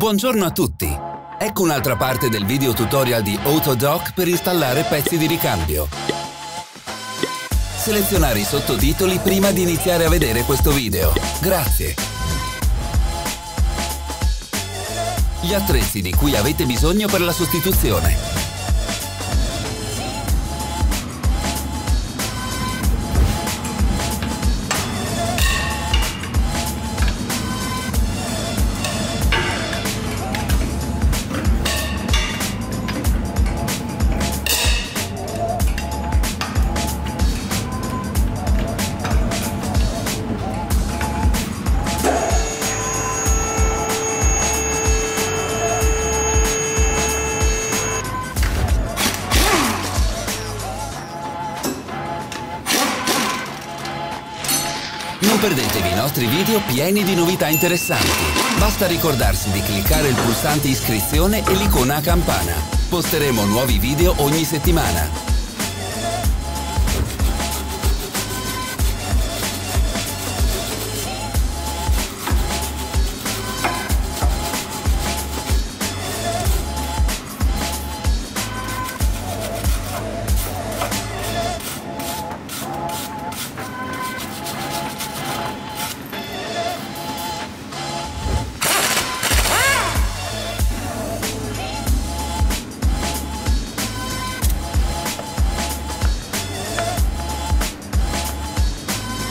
Buongiorno a tutti! Ecco un'altra parte del video tutorial di Autodoc per installare pezzi di ricambio. Selezionare i sottotitoli prima di iniziare a vedere questo video. Grazie! Gli attrezzi di cui avete bisogno per la sostituzione. Non perdetevi i nostri video pieni di novità interessanti. Basta ricordarsi di cliccare il pulsante iscrizione e l'icona a campana. Posteremo nuovi video ogni settimana.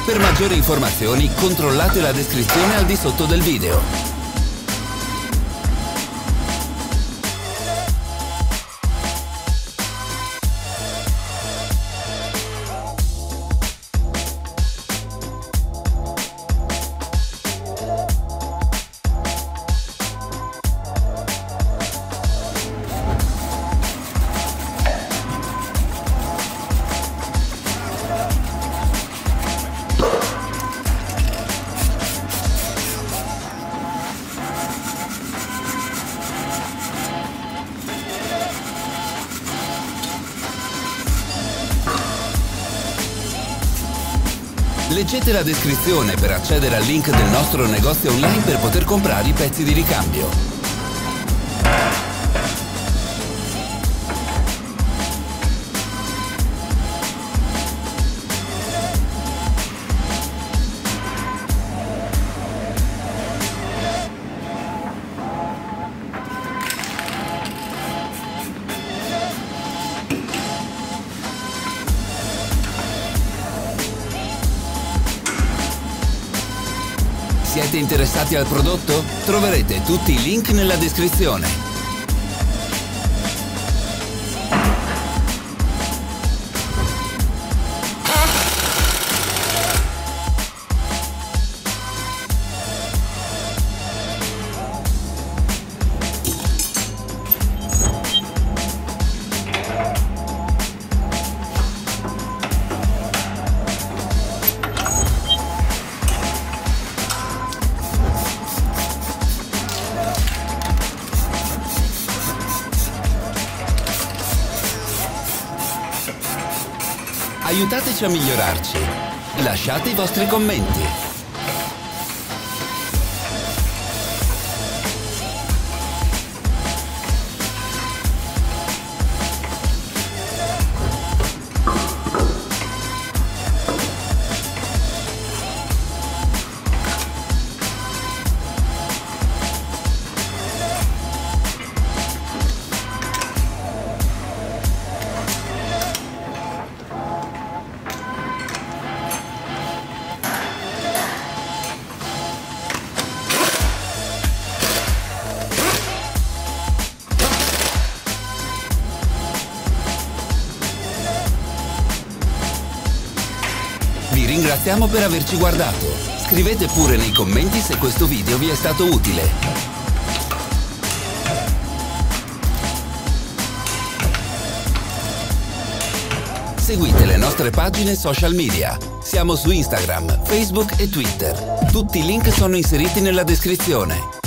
Per maggiori informazioni controllate la descrizione al di sotto del video. Leggete la descrizione per accedere al link del nostro negozio online per poter comprare i pezzi di ricambio. Siete interessati al prodotto? Troverete tutti i link nella descrizione. Aiutateci a migliorarci. Lasciate i vostri commenti. Ringraziamo per averci guardato. Scrivete pure nei commenti se questo video vi è stato utile. Seguite le nostre pagine social media. Siamo su Instagram, Facebook e Twitter. Tutti i link sono inseriti nella descrizione.